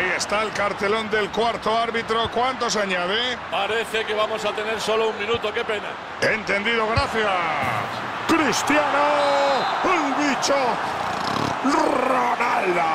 Ahí está el cartelón del cuarto árbitro. ¿Cuánto se añade? Parece que vamos a tener solo un minuto, qué pena. Entendido, gracias. Cristiano, el bicho, Ronaldo.